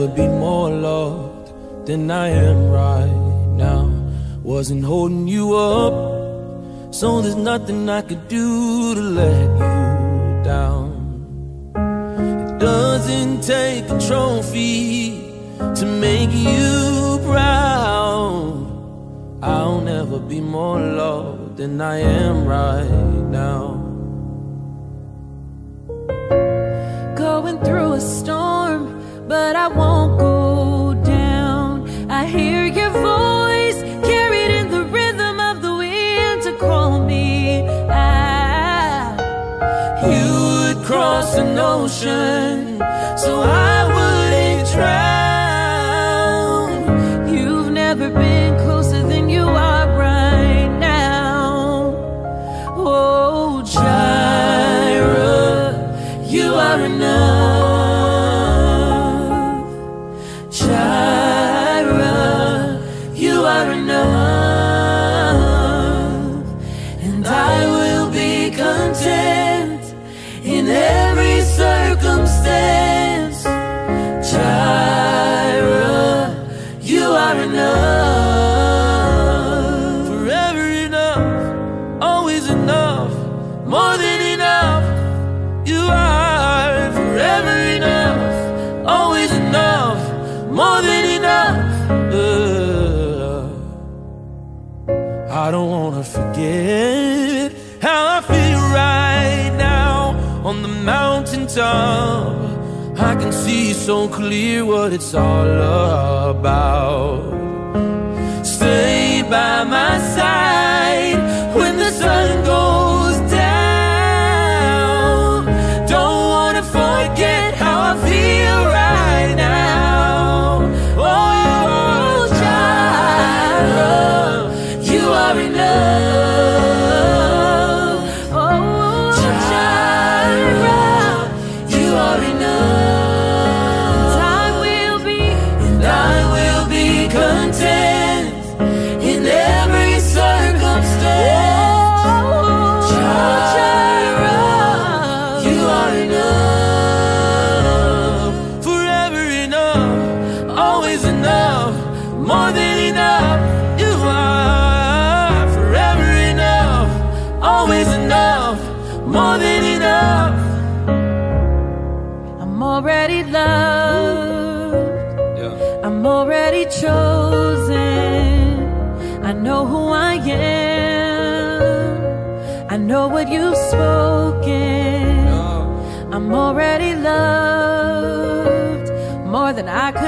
Never be more loved than I am right now. Wasn't holding you up, so there's nothing I could do to let you down. It doesn't take a trophy to make you proud. I'll never be more loved than I am right now. Going through a but I won't go down. I hear your voice carried in the rhythm of the wind to call me out. You would cross an ocean, so I wouldn't drown. You've never been closer than you are I can see so clear what it's all about. Stay by my side I know what you've spoken. Oh. I'm already loved more than I could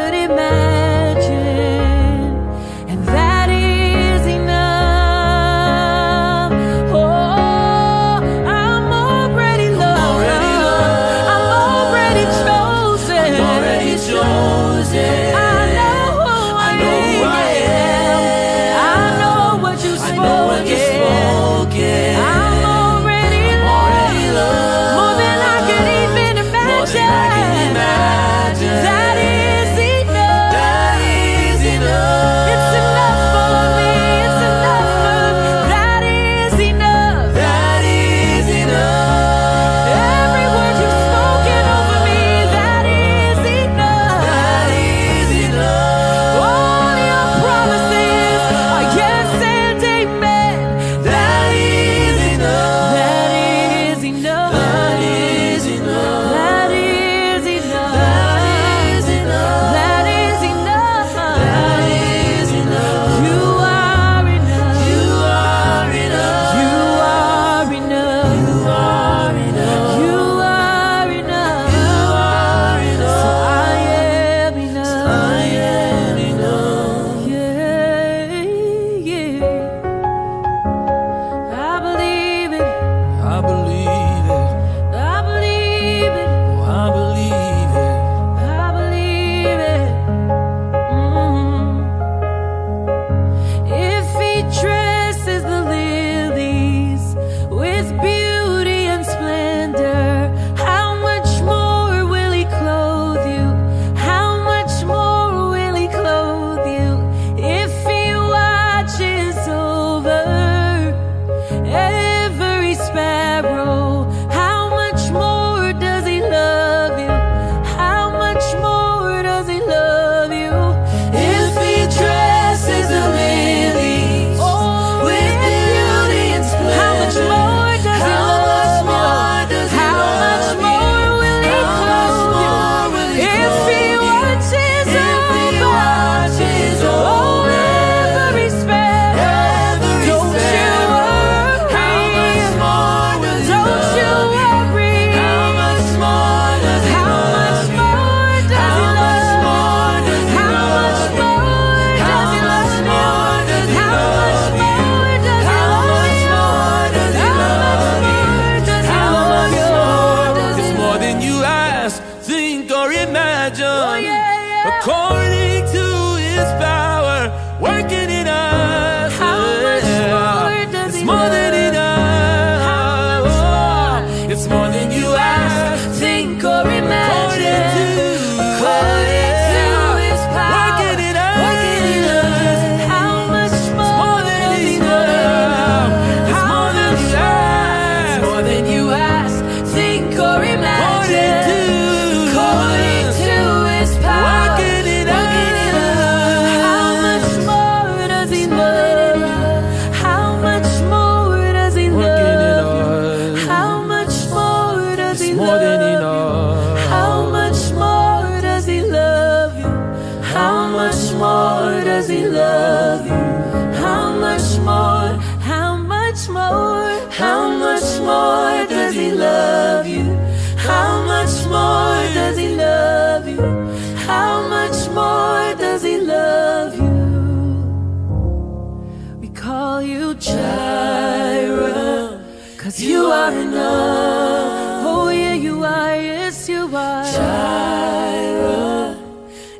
Jireh,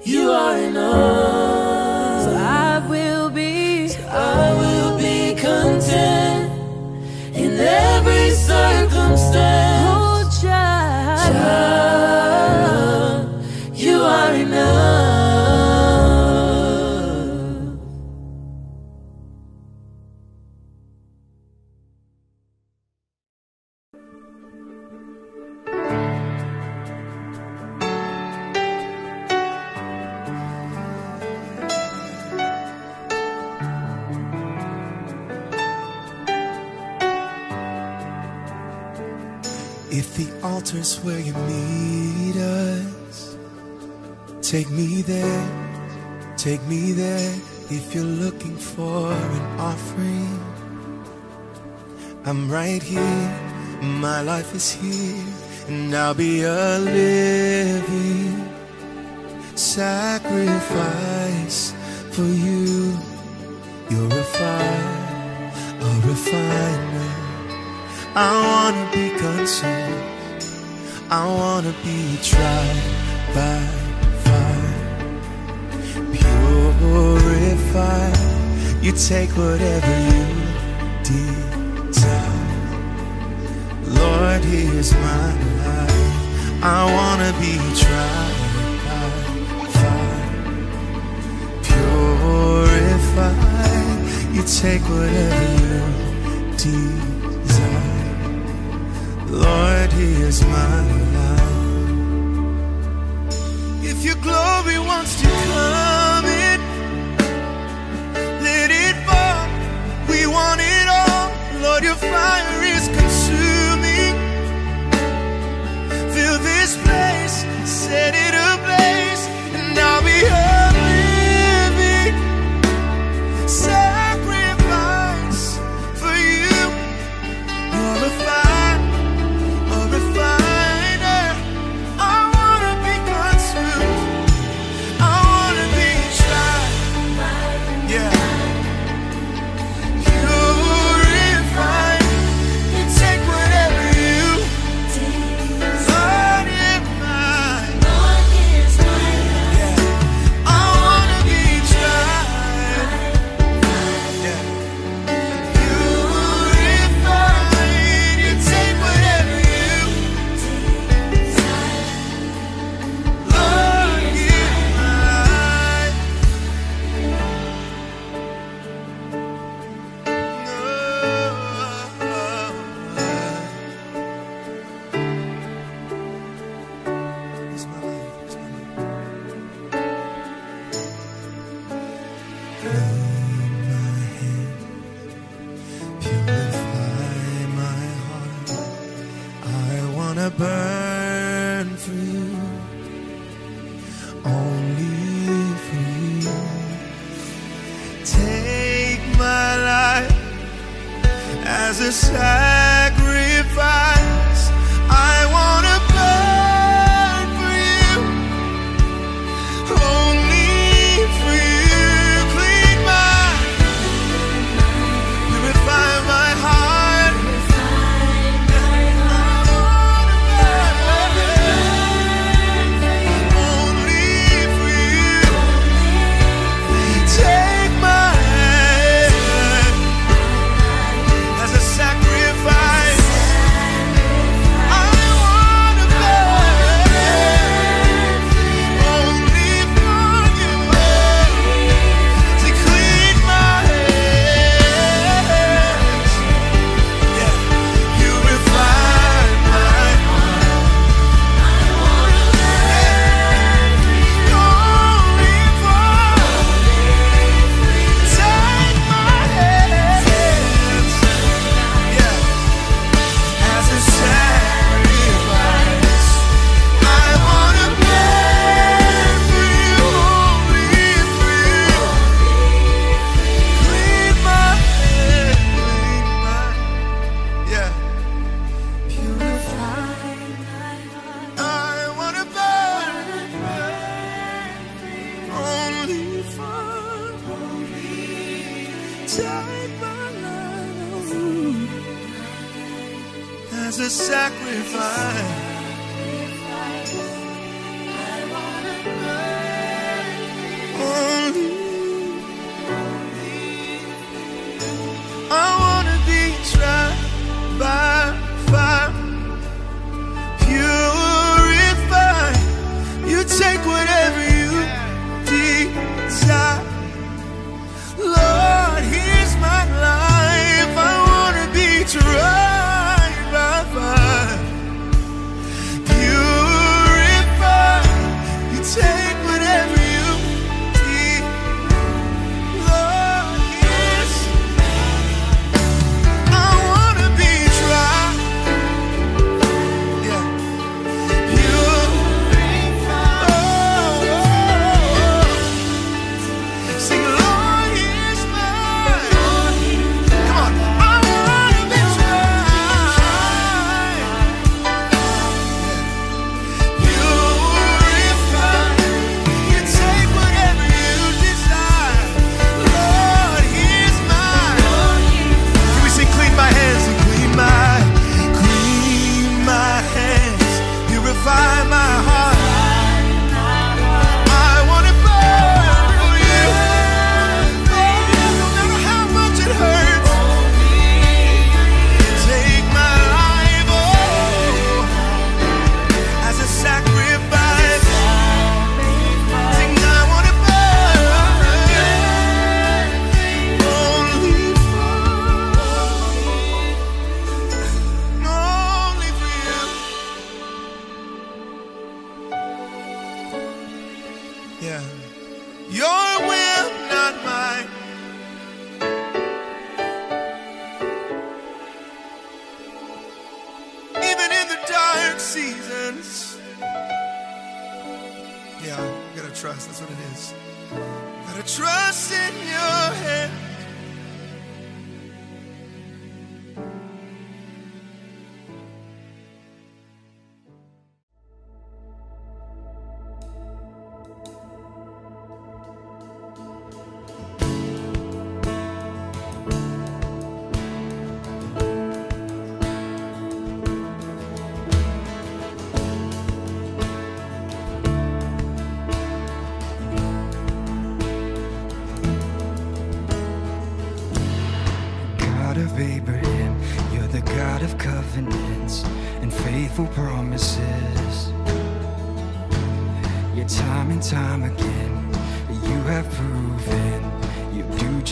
you are enough. right here. My life is here, and I'll be a living sacrifice for you. You're a fire, a refiner. I wanna be consumed. I wanna be tried by fire, purified. You take whatever you did. Lord, here's my life. I wanna be tried by fire, purified. You take whatever you desire. Lord, here's my life. If your glory wants to come in, let it fall. We want it all, Lord, your fire. this place, set it ablaze, and I'll be home.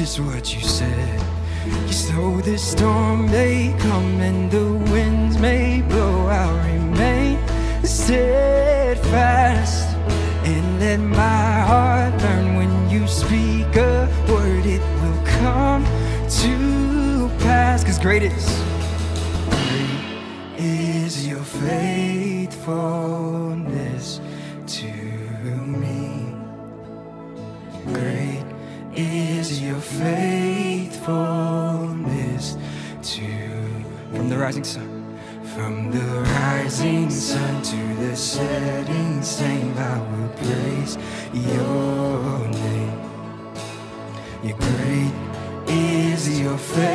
just what you said. Yes, though the storm may come and the winds may blow, I'll remain steadfast and let my heart learn when you speak a word, it will come to pass. Cause greatest is, is your faithful. rising sun. From the rising sun to the setting sun, I will praise your name. Your great is your faith.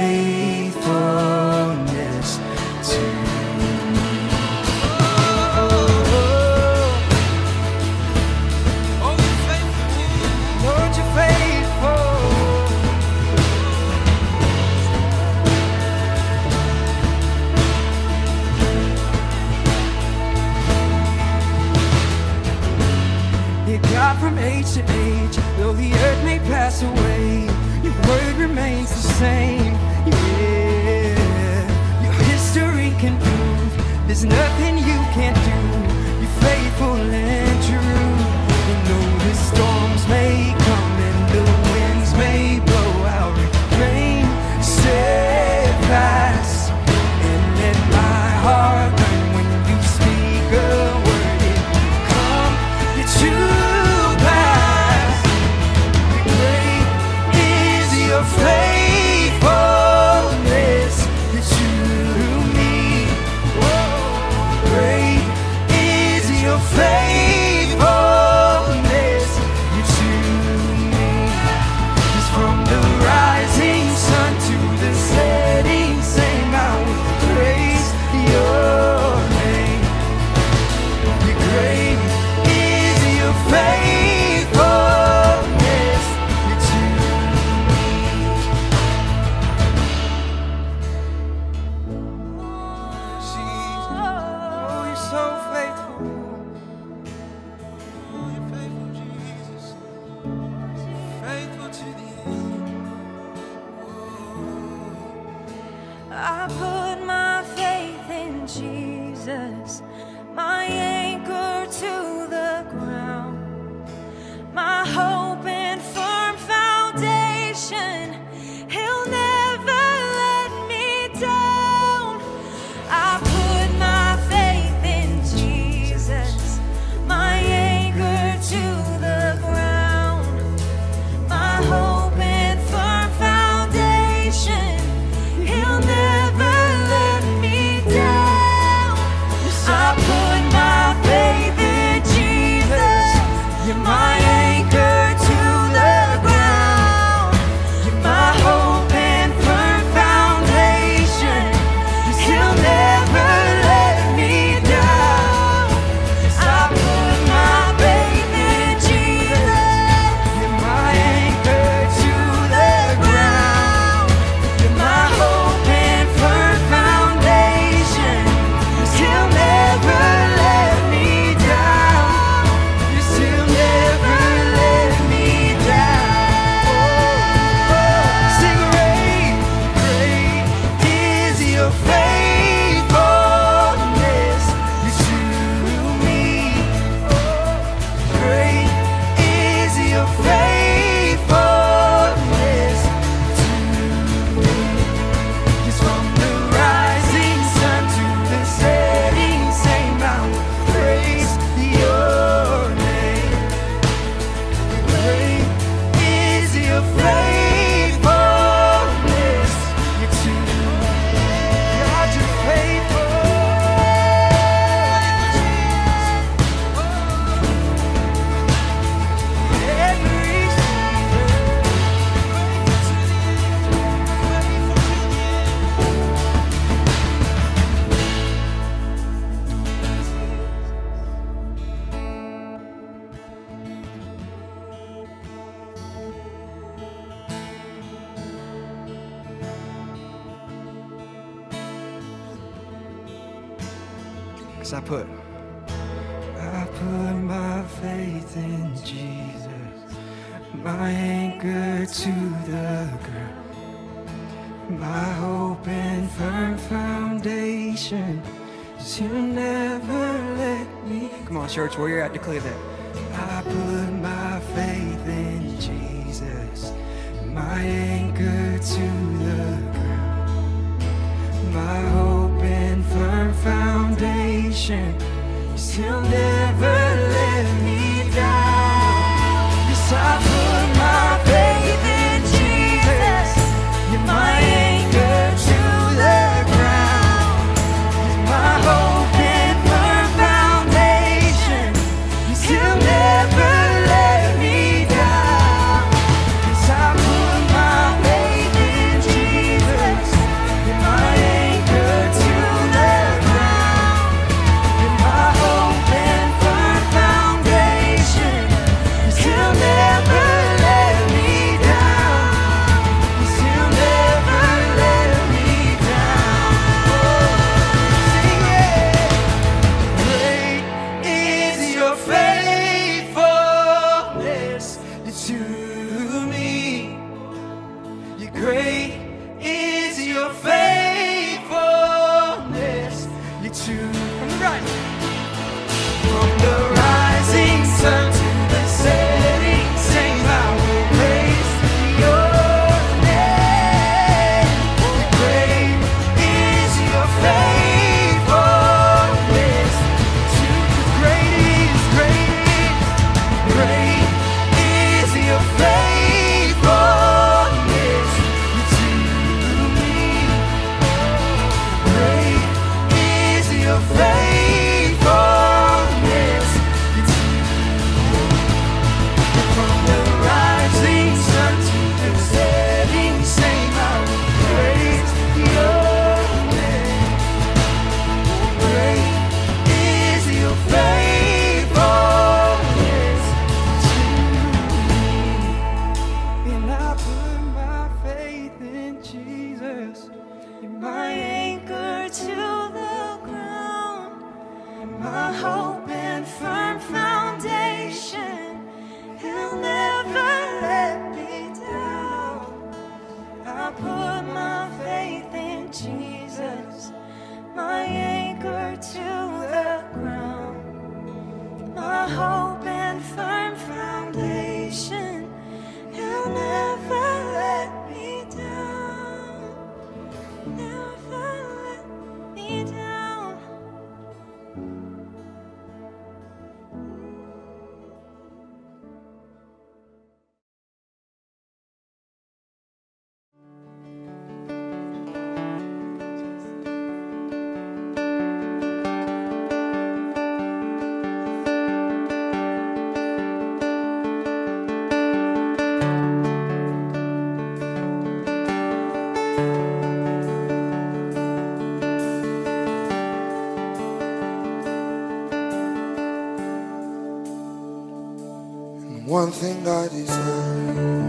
everything I desire.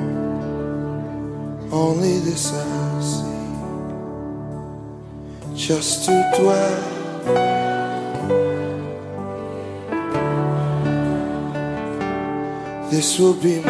Only this I see, just to dwell. This will be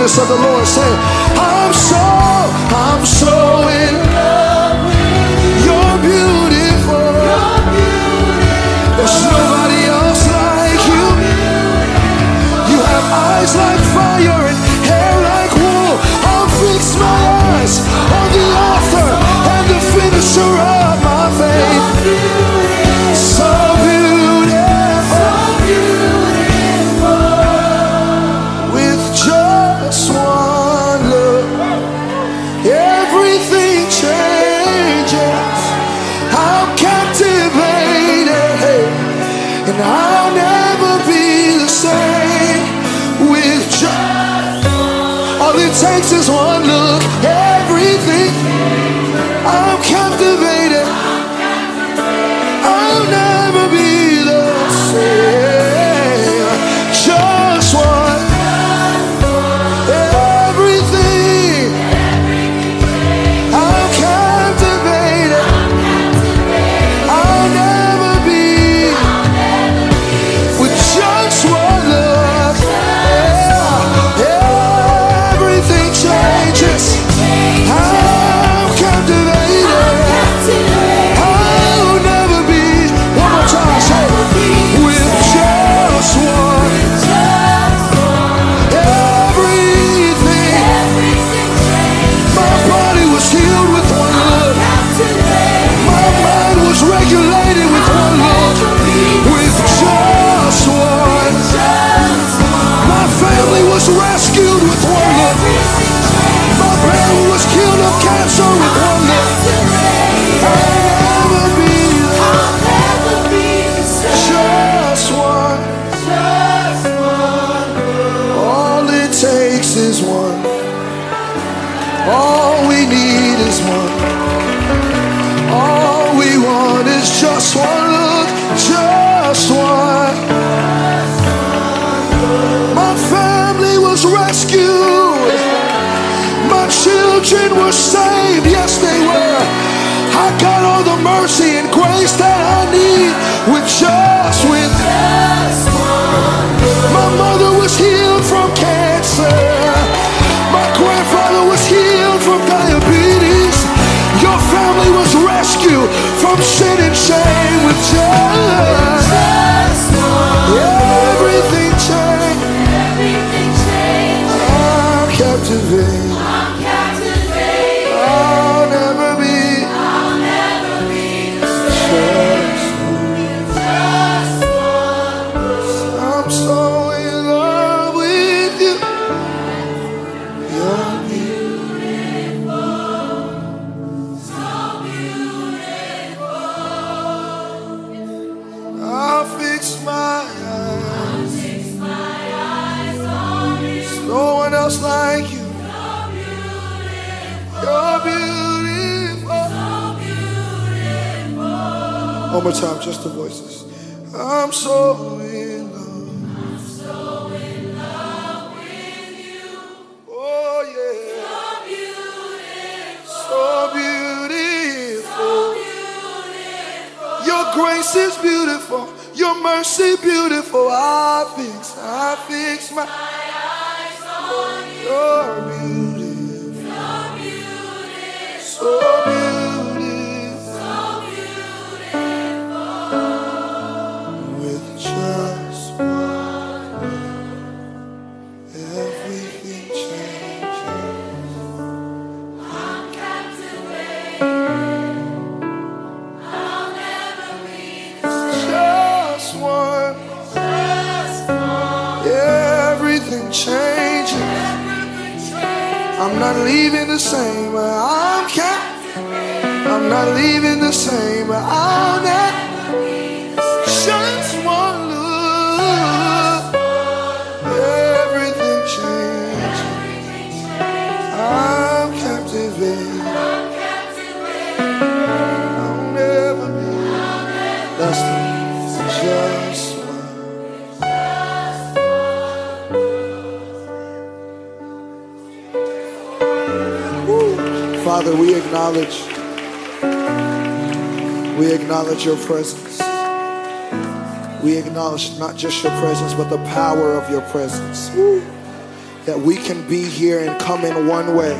of the Lord, say, One more time, just the voices. I'm so in love. I'm so in love with you. Oh yeah. So beautiful. So beautiful. So beautiful. Your grace is beautiful. Your mercy beautiful. I fix, I fix my acknowledge your presence. We acknowledge not just your presence, but the power of your presence. Woo. That we can be here and come in one way.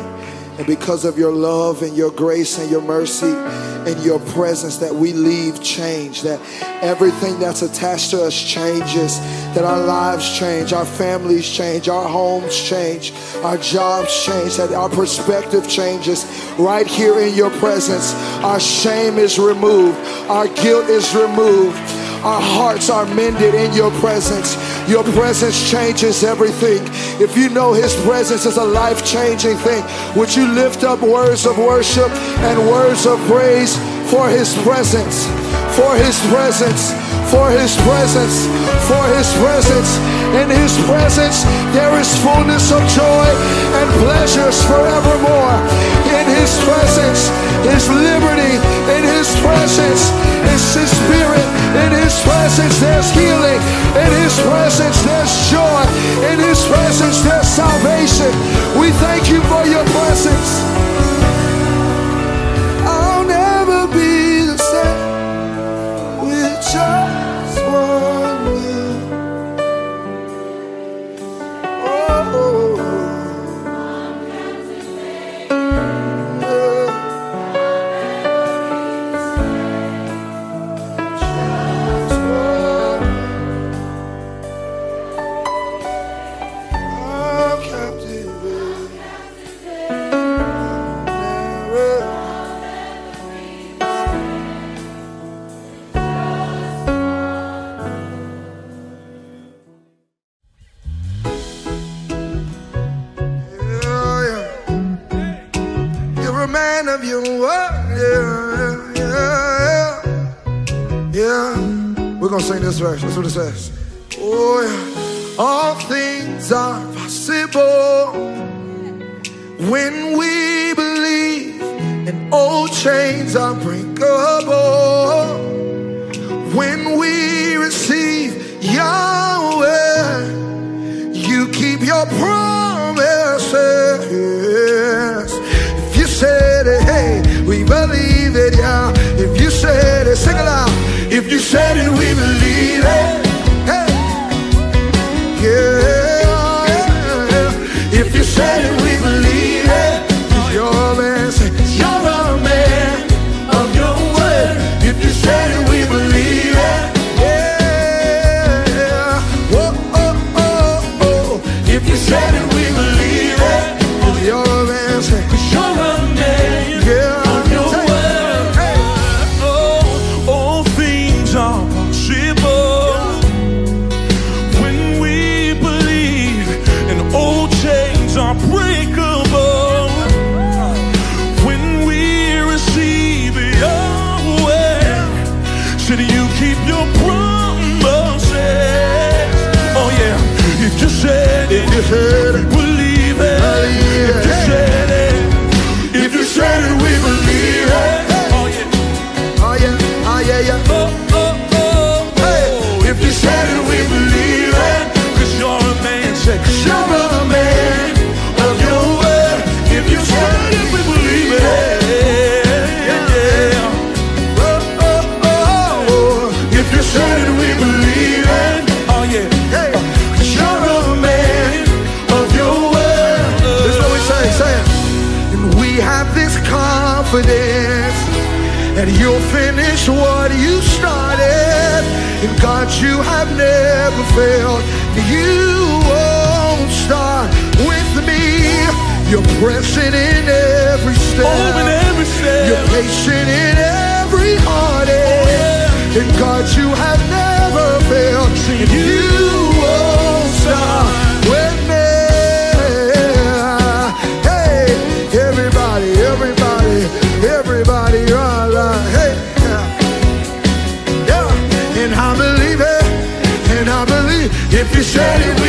And because of your love and your grace and your mercy and your presence, that we leave changed. That everything that's attached to us changes. That our lives change, our families change, our homes change, our jobs change, that our perspective changes right here in your presence. Our shame is removed, our guilt is removed. Our hearts are mended in your presence. Your presence changes everything. If you know His presence is a life changing thing, would you lift up words of worship and words of praise for His presence? For His presence, for His presence, for His presence. In His presence, there is fullness of joy and pleasures forevermore. His presence is liberty. In His presence is His Spirit. In His presence, there's healing. In His presence, there's joy. In His presence, there's salvation. We thank you for your presence. Of word. Oh, yeah, yeah, yeah. Yeah. We're gonna sing this verse. That's what it says. Oh, yeah. All things are possible when we believe, and old chains are breakable when we receive Yahweh. You keep your promises. Said it, sing it out. If you said it, we believe it. and you'll finish what you started. And God, you have never failed. You won't start with me. You're pressing in every step. Oh, in every step. You're patient in every heartache. Oh, yeah. And God, you have never failed. You, you won't stop. if you it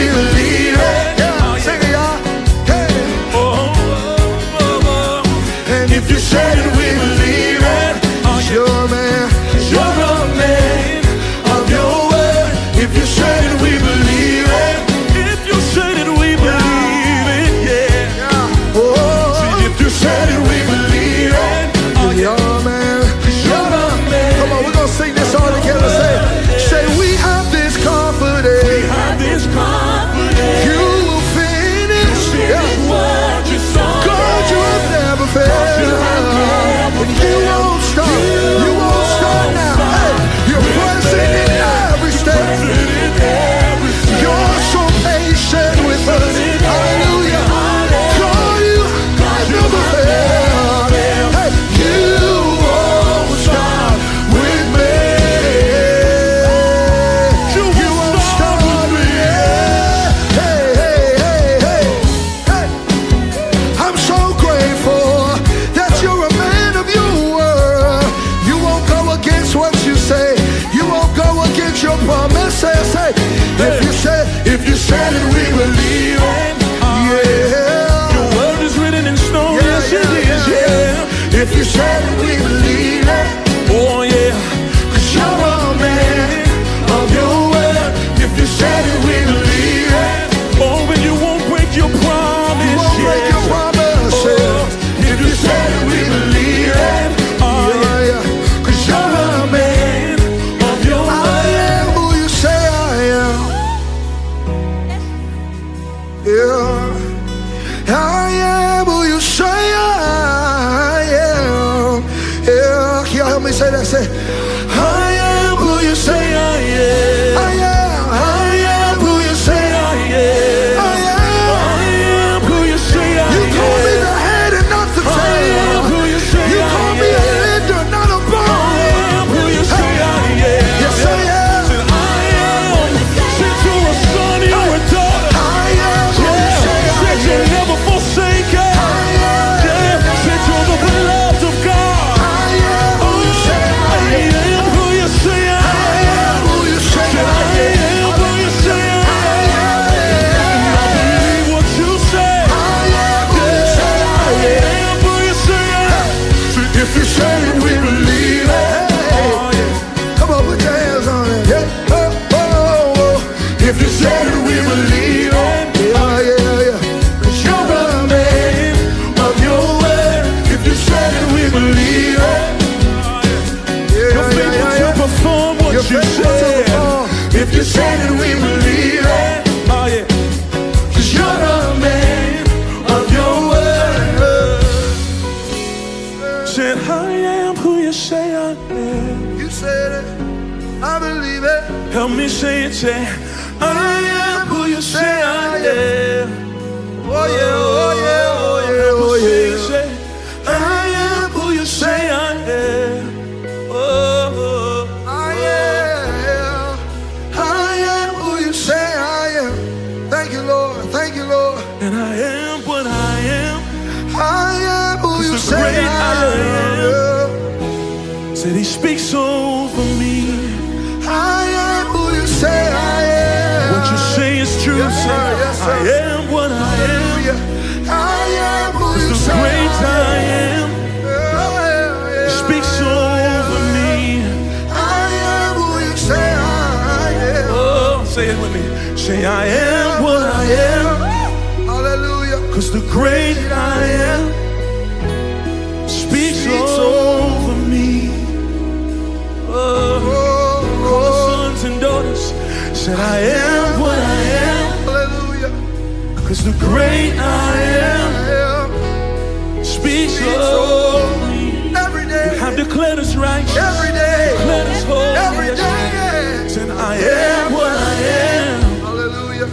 declared us right. Every day. Us holy. Every Yes, I am what I am. Hallelujah.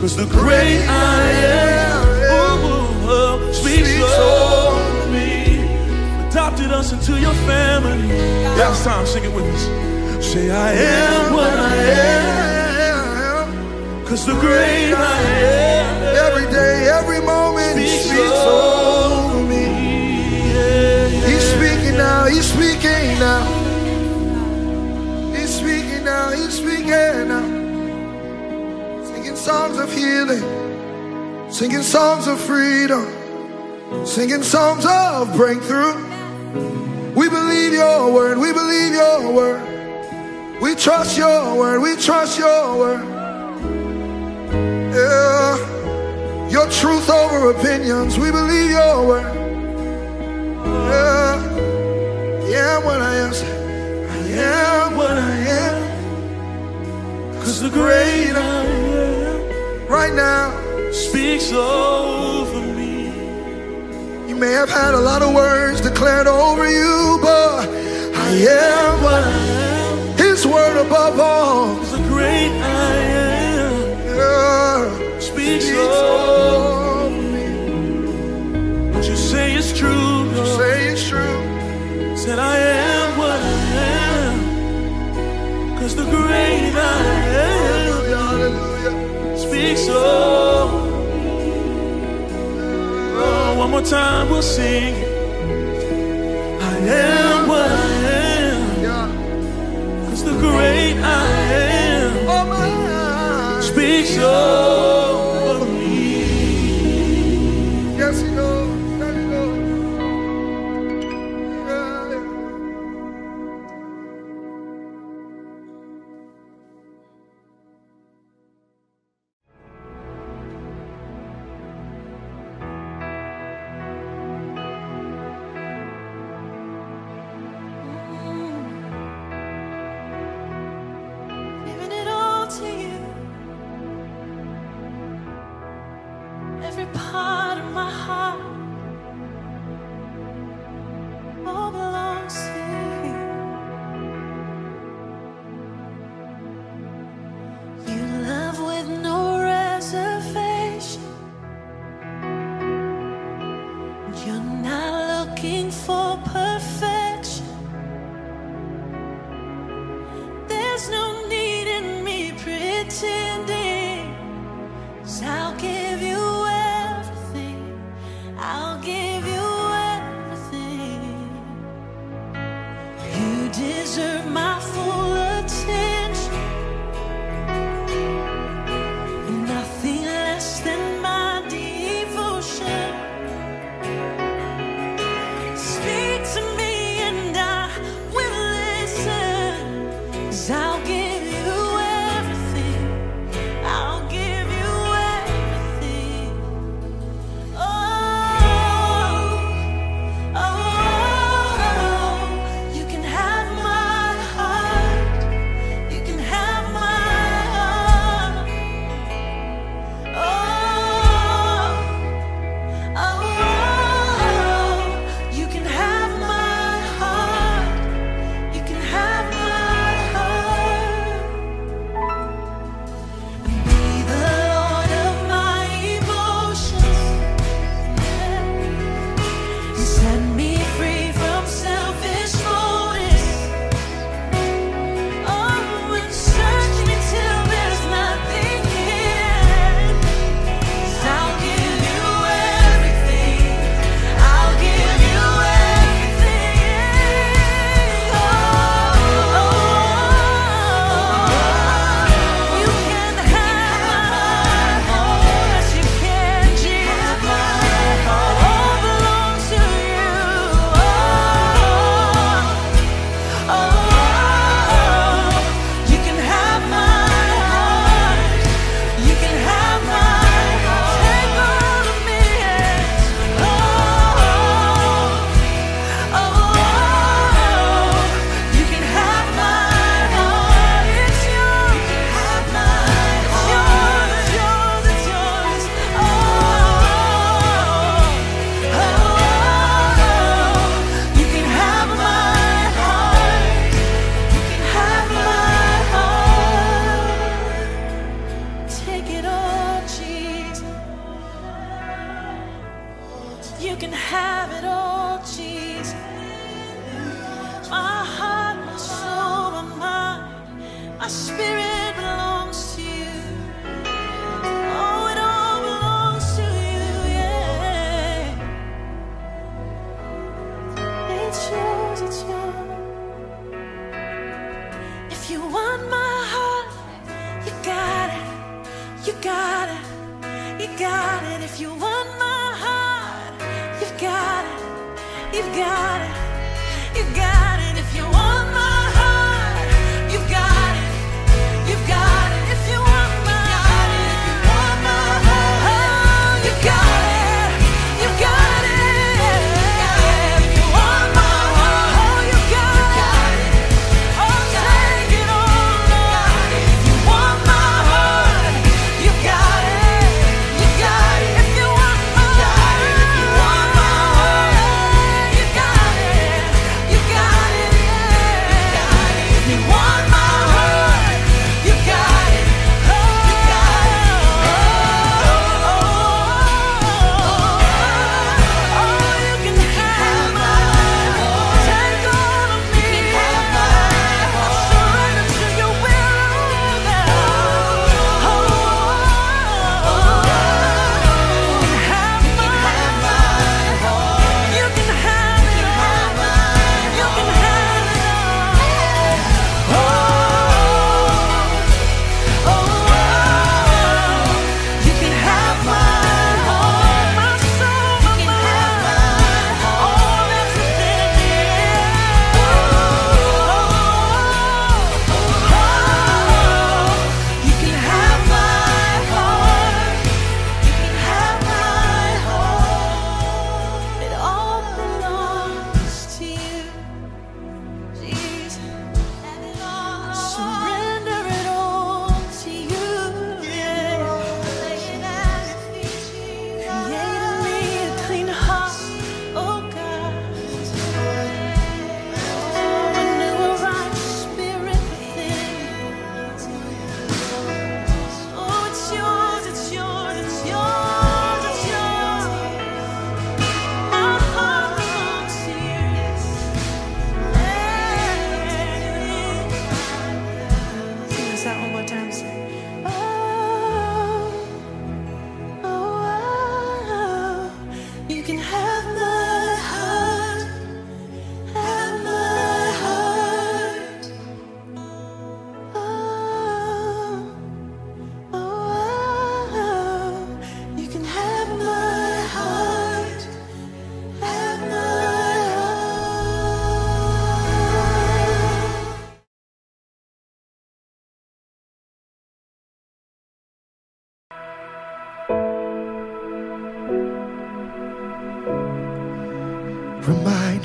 Cause the great I am. Ooh, ooh, ooh, speaks over me. Adopted us into your family. Last time, sing it with us. Say I am what I am. Cause the great I am. Every day, every moment, speaks over now. He's speaking now, He's speaking now. Singing songs of healing, singing songs of freedom, singing songs of breakthrough. We believe your word, we believe your word. We trust your word, we trust your word. Yeah. Your truth over opinions, we believe your word. Yeah. Yeah, what I am, I am what I am. Cause the great I am Right now, speaks over me. you may have had a lot of words declared over you, but I am what I am. His word above all. The great I am speaks Speaks over me. What you say is true. Lord. Say it's true. Said I am what I am. Cause the great I am hallelujah. speaks so. Oh, one more time we'll sing. I am what I am. Cause the great I am Oh speaks over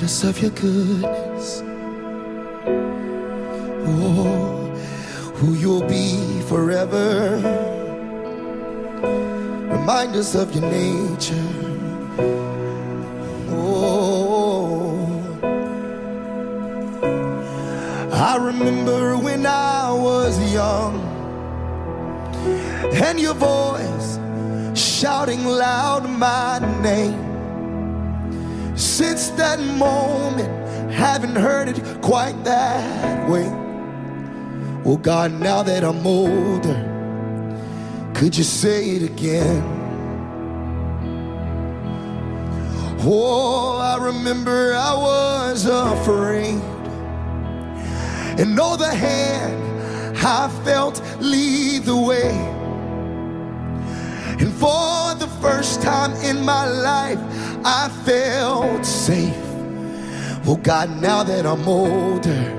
Remind of your goodness. Oh, who you'll be forever. Remind us of your nature. Oh, I remember when I was young and your voice shouting loud my name. Since that moment, haven't heard it quite that way. Oh God, now that I'm older, could you say it again? Oh, I remember I was afraid, and all the hand I felt lead the way. And for the first time in my life, I felt safe. Oh God, now that I'm older,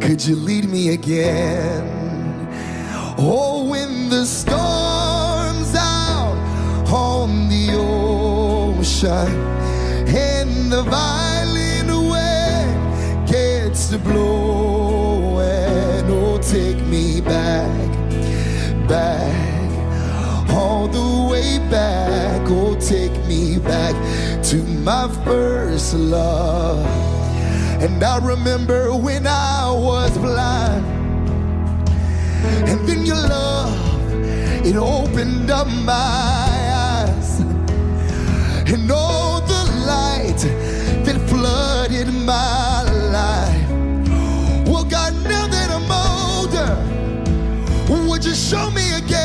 could you lead me again? Oh, when the storm's out on the ocean and the violent wind gets to blowing, oh, take me back, back all the back, oh, take me back to my first love. And I remember when I was blind, and then your love, it opened up my eyes, and all the light that flooded my life. Well, God, now that I'm older, would you show me again?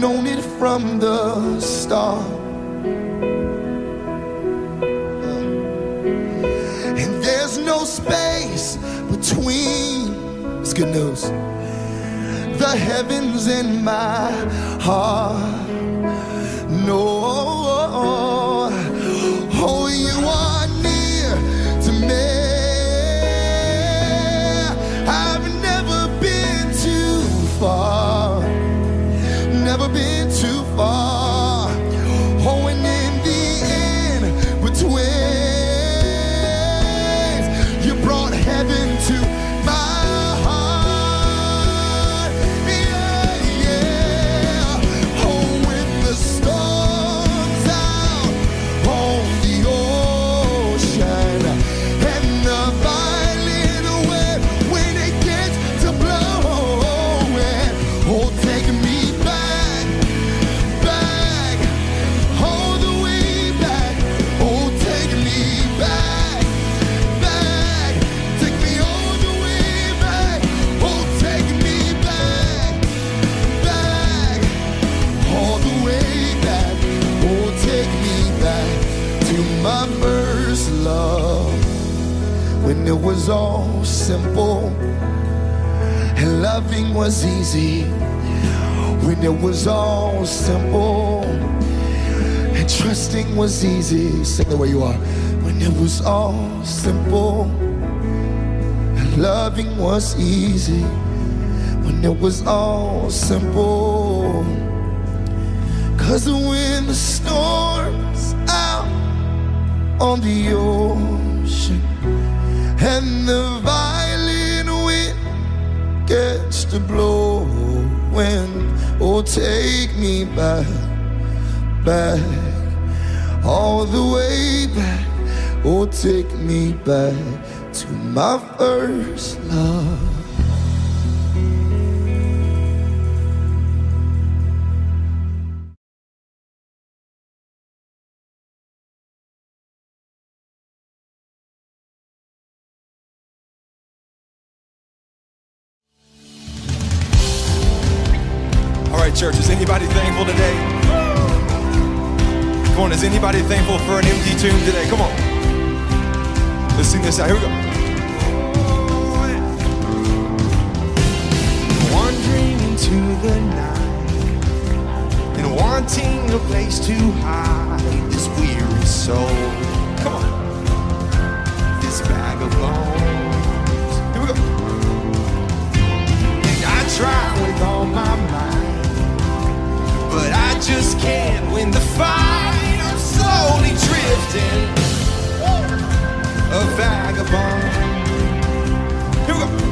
Known it from the start. And there's no space between, it's good news, the heavens and my heart. No, oh, oh, oh, oh you are it was all simple and loving was easy when it was all simple and trusting was easy. Sing the way you are. When it was all simple and loving was easy. When it was all simple. Cause when the storm's out on the ocean and the violent wind gets to blowing. Oh, take me back, back, all the way back. Oh, take me back to my first love. Anybody thankful for an empty tomb today? Come on. Let's sing this out. Here we go. Wandering into the night and wanting a place to hide this weary soul. Come on. this bag of bones. Here we go. And I try with all my might, but I just can't win the fight. Slowly drifting, a vagabond. Here we go.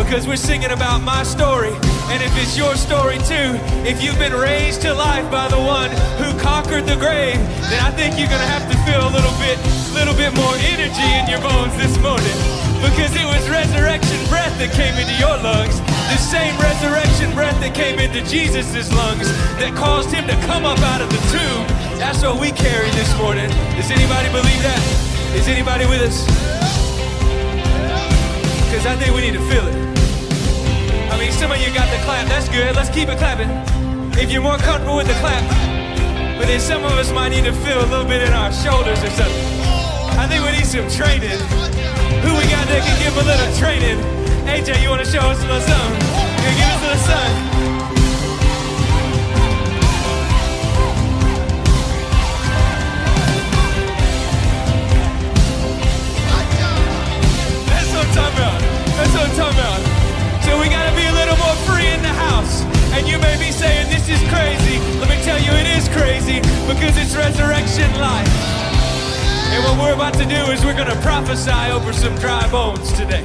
Because we're singing about my story. And if it's your story too, if you've been raised to life by the one who conquered the grave, then I think you're gonna have to feel a little bit, little bit more energy in your bones this morning. Because it was resurrection breath that came into your lungs. The same resurrection breath that came into Jesus' lungs that caused him to come up out of the tomb. That's what we carry this morning. Does anybody believe that? Is anybody with us? Because I think we need to feel it. Mean, some of you got the clap. That's good. Let's keep it clapping. If you're more comfortable with the clap. But then some of us might need to feel a little bit in our shoulders or something. I think we need some training. Who we got that can give a little training? AJ, you want to show us a little something? You give us a little? That's what I'm talking about. That's what I'm talking about. So we gotta be a little in the house. And you may be saying this is crazy. Let me tell you it is crazy because it's resurrection life. And what we're about to do is we're gonna prophesy over some dry bones today.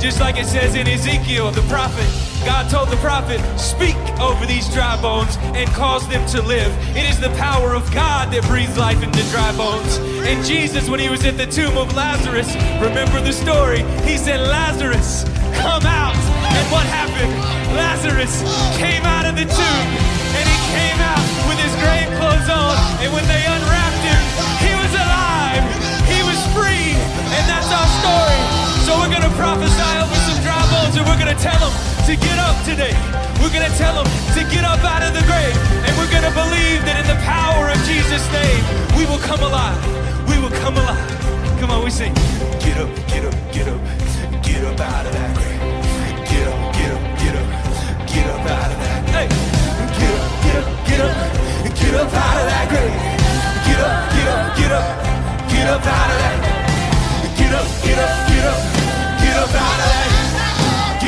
Just like it says in Ezekiel, the prophet, God told the prophet, speak over these dry bones and cause them to live. It is the power of God that breathes life into dry bones. And Jesus, when he was at the tomb of Lazarus, remember the story, he said, Lazarus, come out. And what happened? Lazarus came out of the tomb and he came out with his grave clothes on. And when they unwrapped him, he was alive. He was free. And that's our story. So we're going to prophesy over and we're going to tell them to get up today. We're going to tell them to get up out of the grave. And we're going to believe that in the power of Jesus' name, we will come alive. We will come alive. Come on, we sing. Get up, get up, get up. Get up out of that grave. Get up, get up, get up. Get up out of that. Hey. Get up, get up, get up. Get up out of that grave. Get up, get up, get up. Get up out of that. Get up, get up, get up. Get up out of that.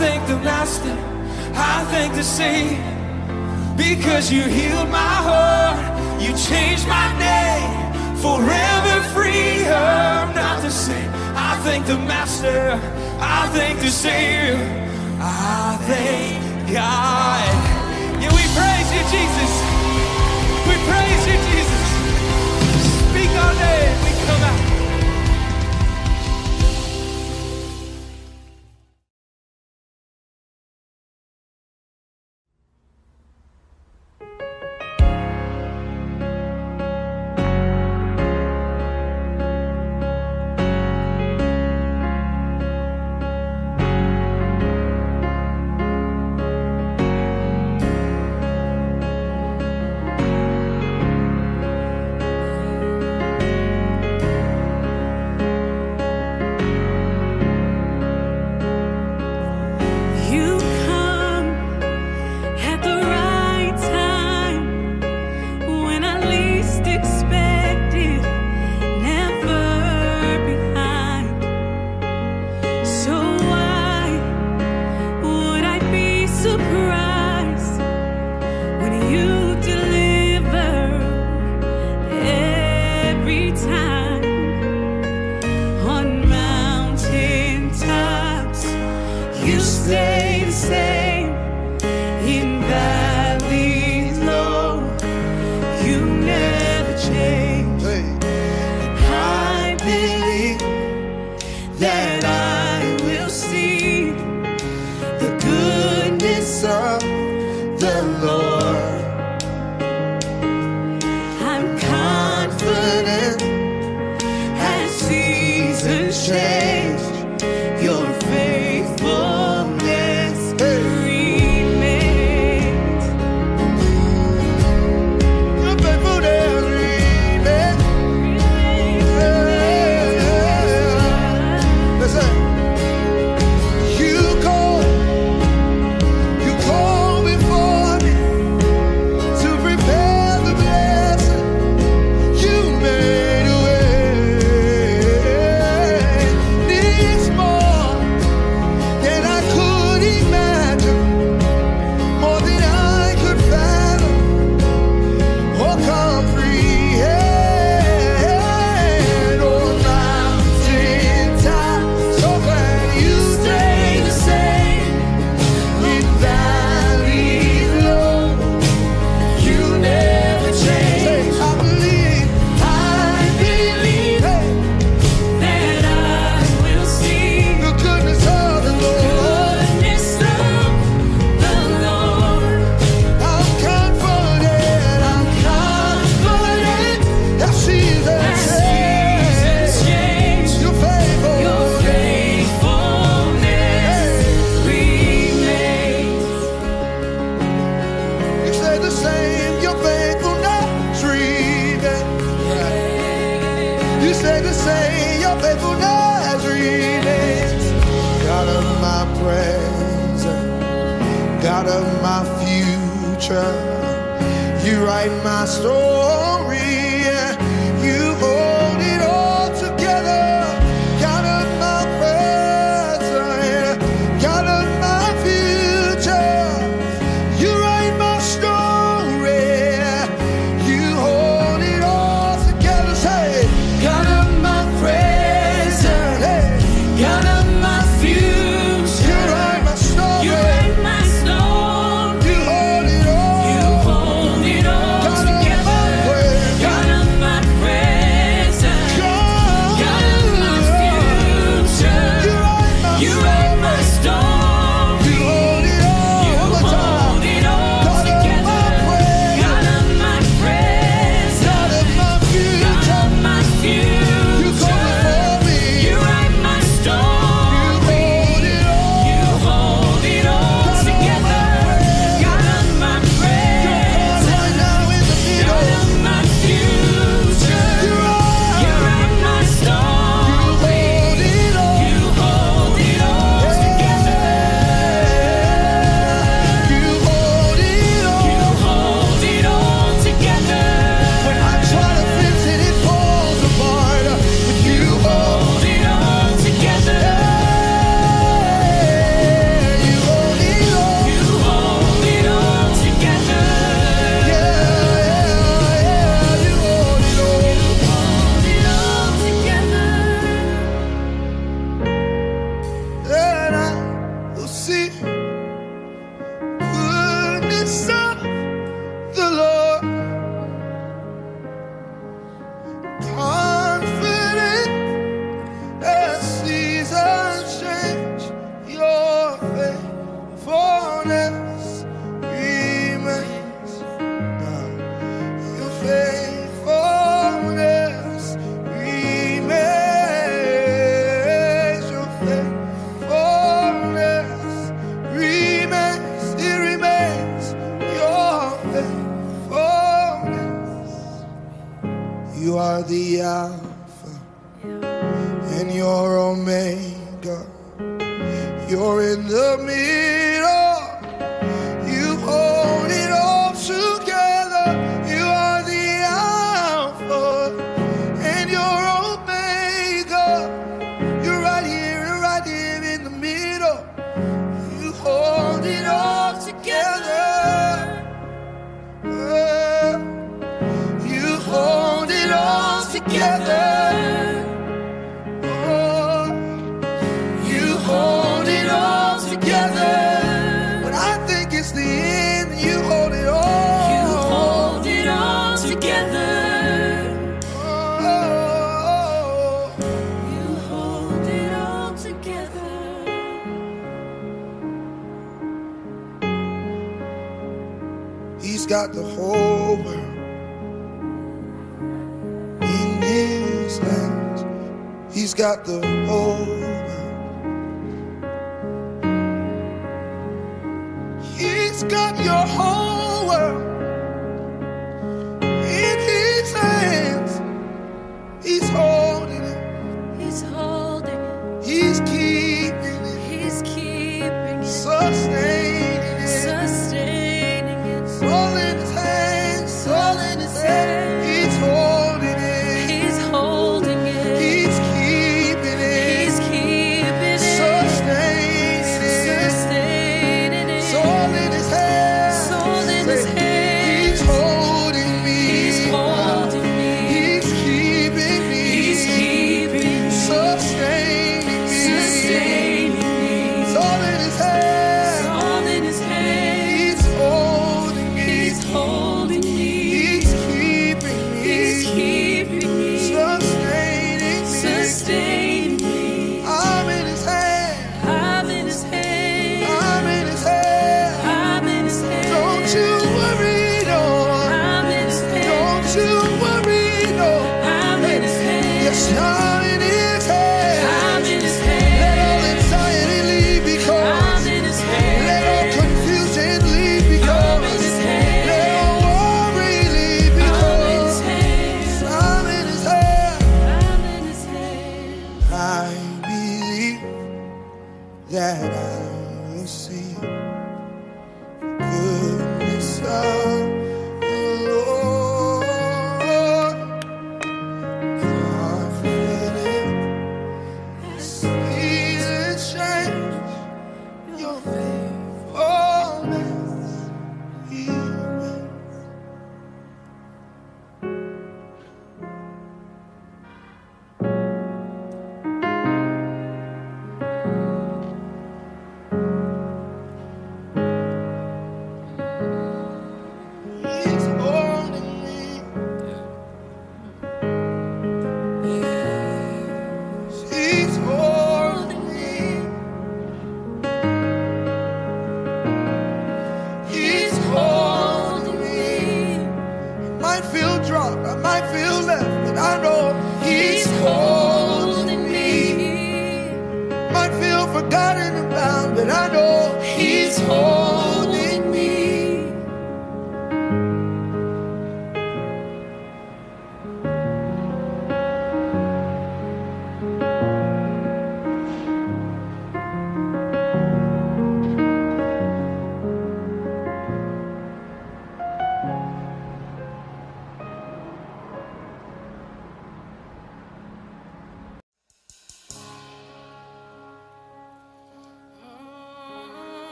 thank the Master, I thank the Savior, because you healed my heart, you changed my name, forever free. I'm not the same. I thank the Master, I thank the Savior, I thank God. Yeah, we praise you, Jesus. We praise you, Jesus. Speak our name,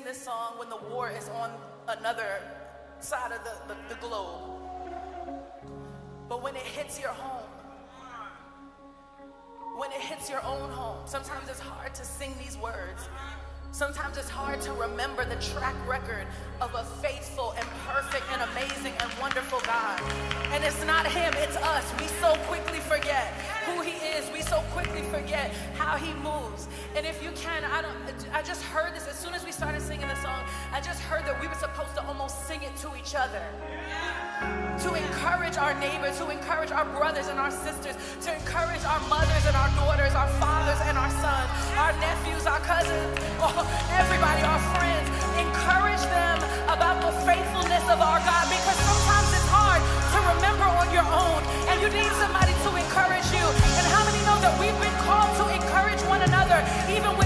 sing this song when the war is on another side of the, the, the globe. But when it hits your home, when it hits your own home, sometimes it's hard to sing these words. Sometimes it's hard to remember the track record of a faithful and perfect and amazing and wonderful God. And it's not Him, it's us. We so quickly forget who He is. We so quickly forget how He moves. And if you can, I don't. I just heard this as soon as we started singing the song. I just heard that we were supposed to almost sing it to each other to encourage our neighbors, to encourage our brothers and our sisters, to encourage our mothers and our daughters, our fathers and our sons, our nephews, our cousins, oh, everybody, our friends. Encourage them about the faithfulness of our God because sometimes it's hard to remember on your own and you need somebody to encourage you. And how many know that we've been called to encourage one another, even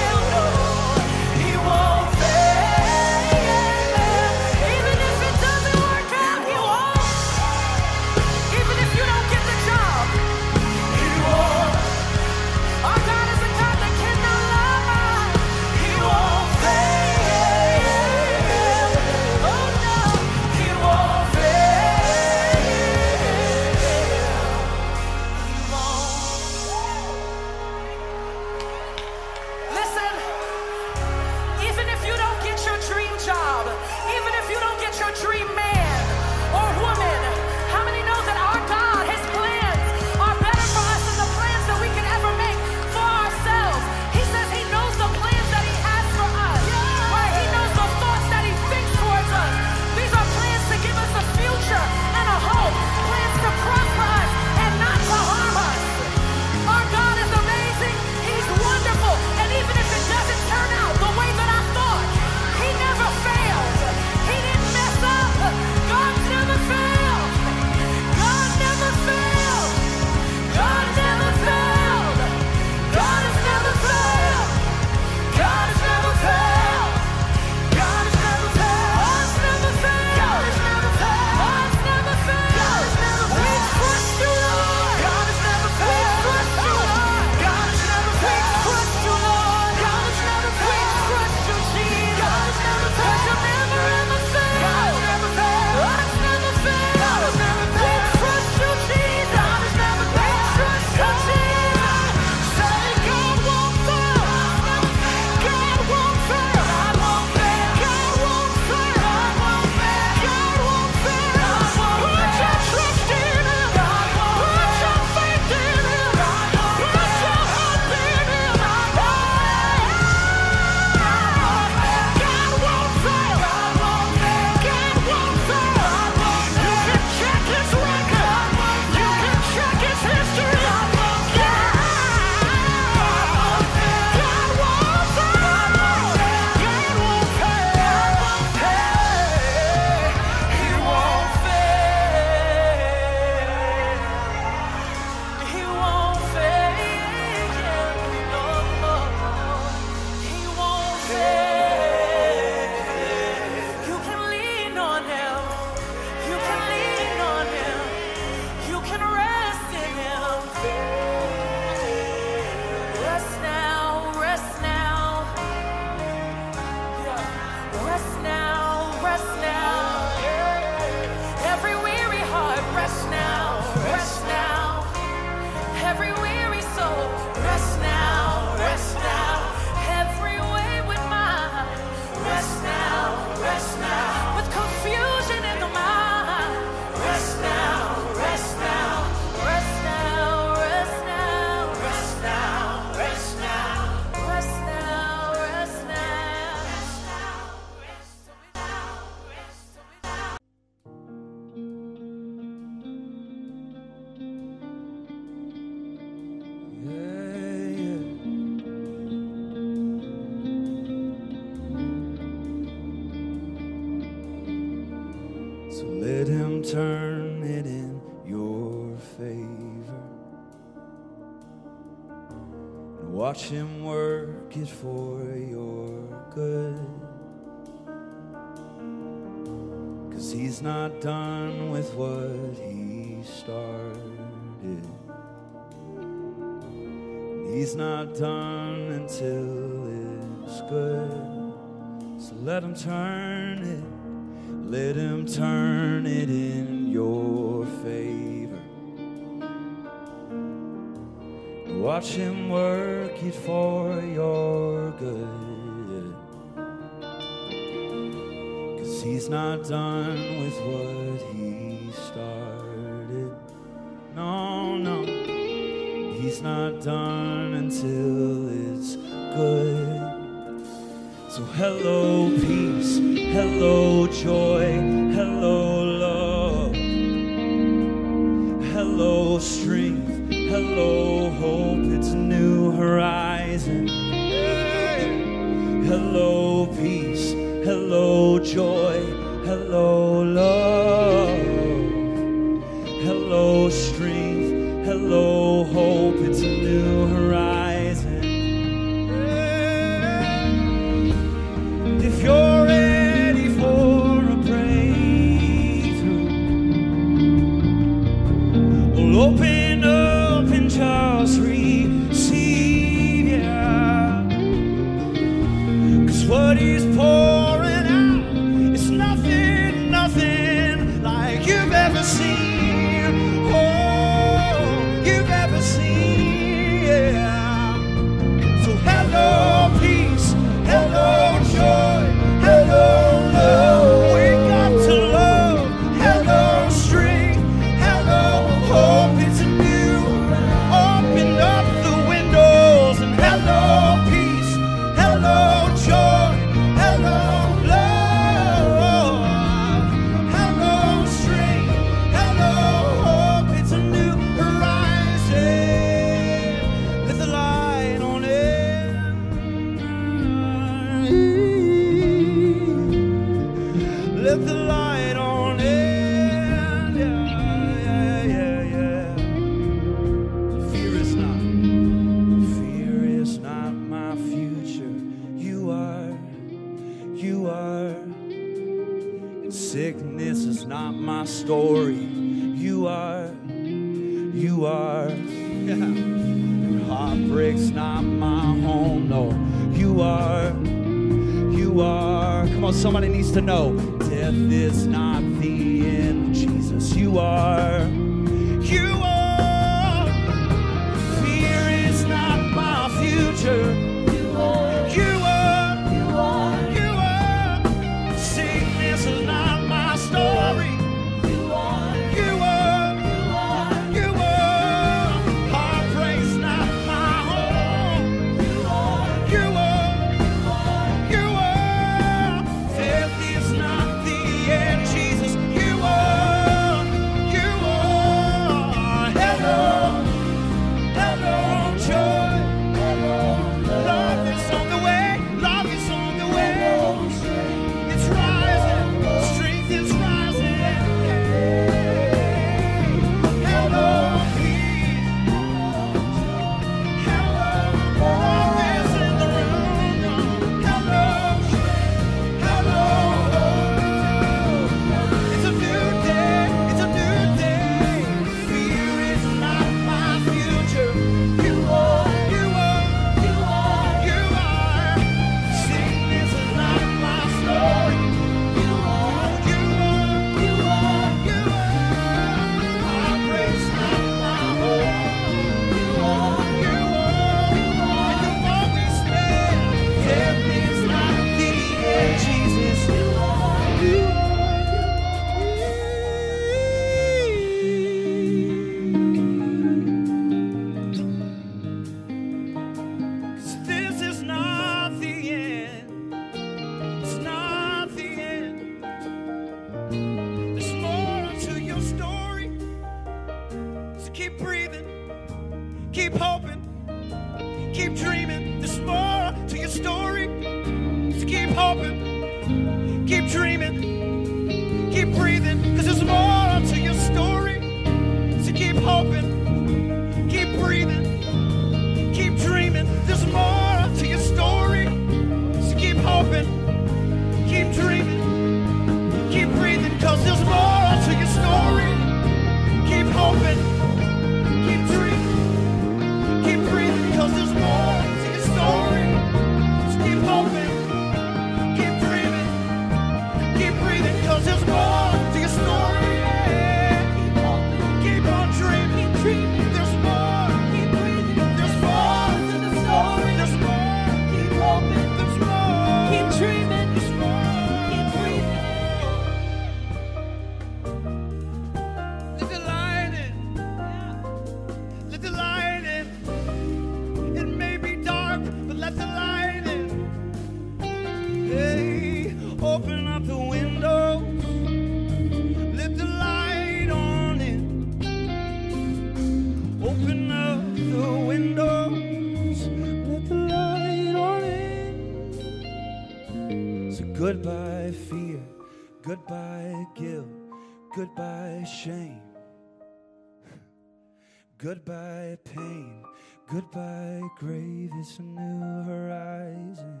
Goodbye pain, goodbye grave, it's a new horizon.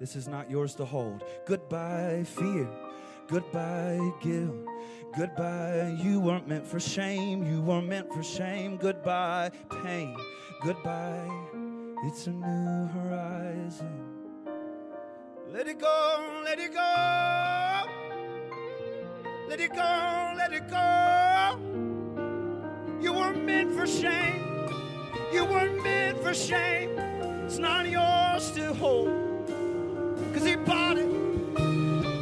This is not yours to hold. Goodbye fear, goodbye guilt, goodbye. You weren't meant for shame, you weren't meant for shame. Goodbye pain, goodbye. It's a new horizon. Let it go, let it go. Let it go, let it go. You weren't meant for shame. You weren't meant for shame. It's not yours to hold. Cause he bought it.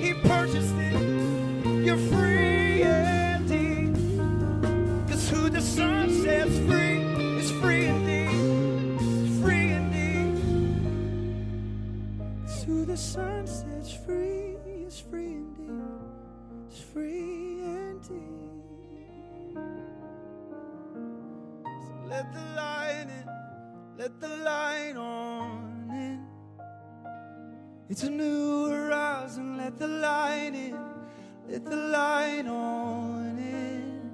He purchased it. You're free indeed. Cause who the Son sets free is free indeed. Free indeed. It's who the Son sets free is free indeed. It's free indeed. Let the light in, let the light on in. It's a new horizon, let the light in, let the light on in.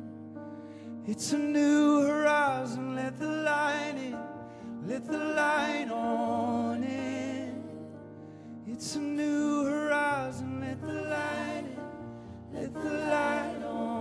It's a new horizon, let the light in, let the light on in. It's a new horizon, let the light in, let the light on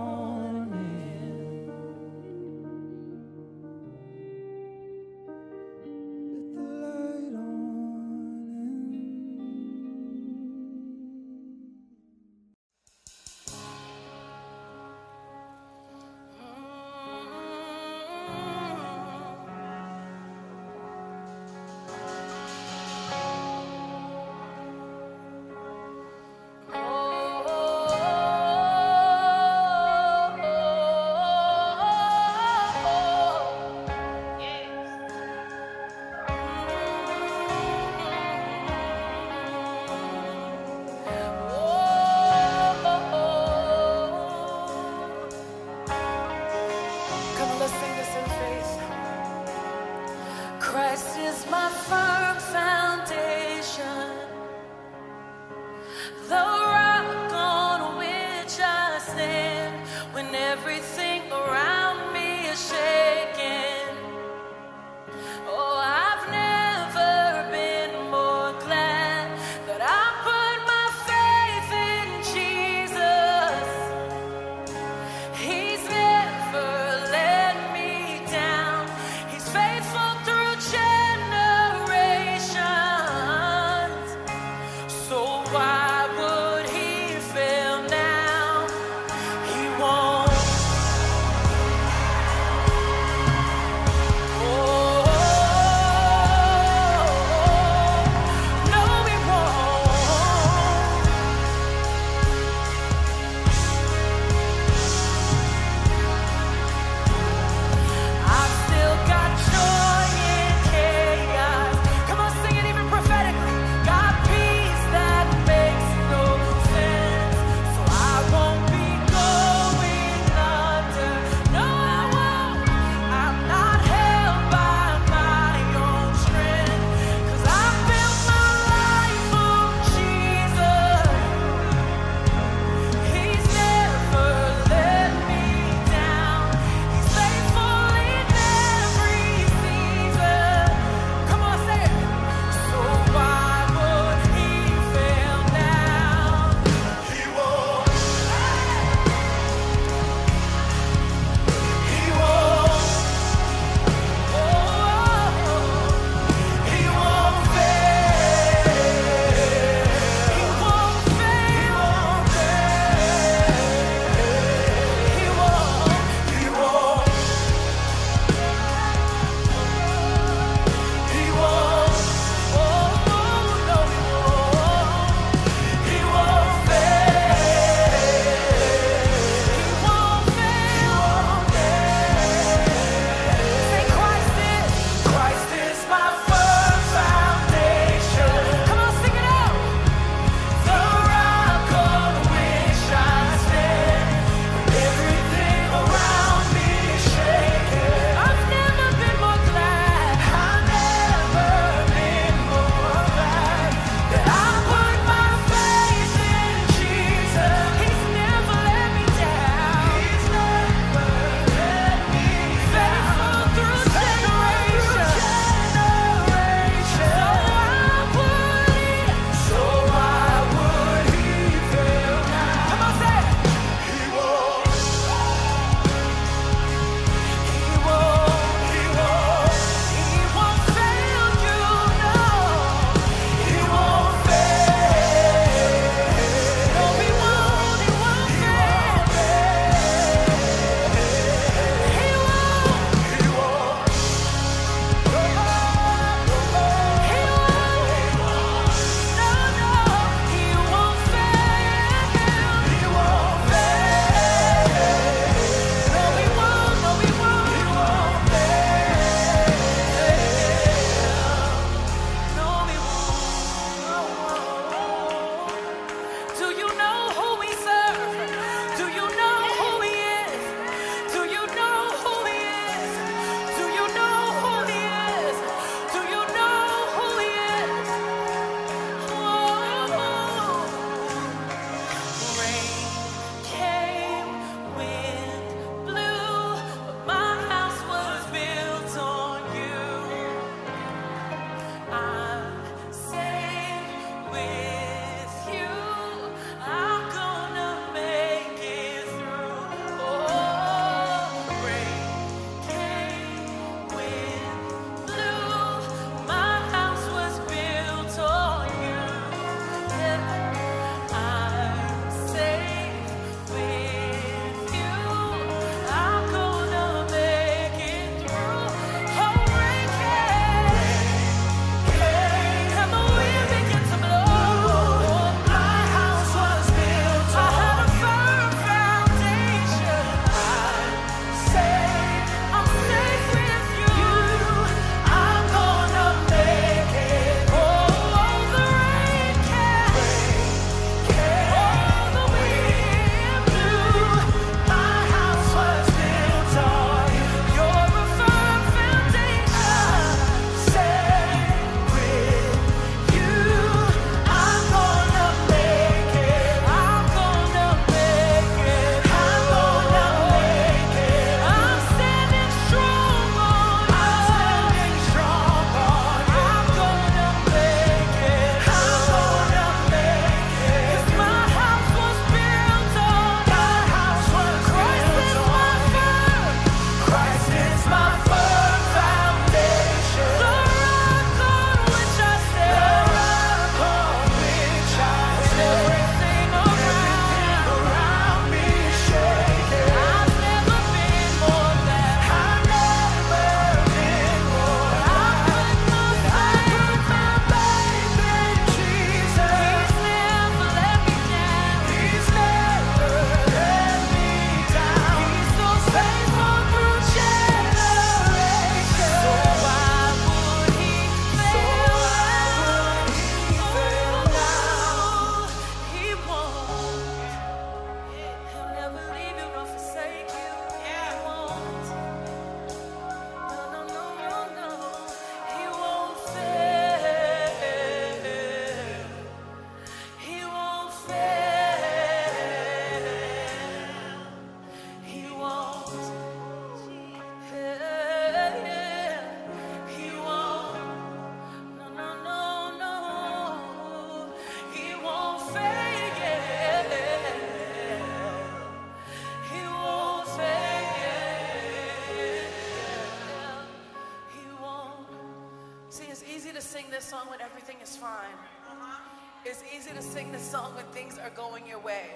song when things are going your way.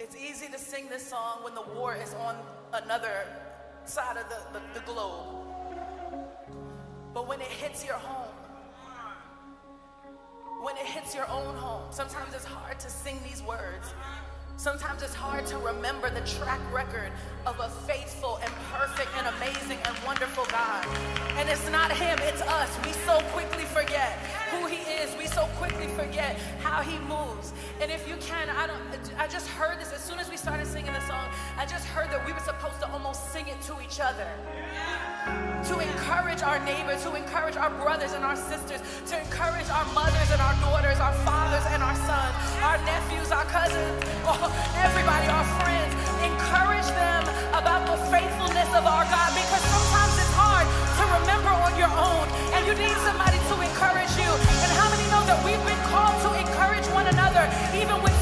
It's easy to sing this song when the war is on another side of the, the, the globe. But when it hits your home, when it hits your own home, sometimes it's hard to sing these words. Sometimes it's hard to remember the track record of a faithful and perfect and amazing and wonderful God. And it's not Him, it's us. We so quickly forget who He is. We so quickly forget how He moves. And if you can, I don't. I just heard this as soon as we started singing the song. I just heard that we were supposed to almost sing it to each other to encourage our neighbors, to encourage our brothers and our sisters, to encourage our mothers and our daughters, our fathers and our sons, our nephews, our cousins, oh, everybody, our friends. Encourage them about the faithfulness of our God because sometimes it's hard to remember on your own and you need somebody to encourage you. And how many know that we've been called to encourage one another, even with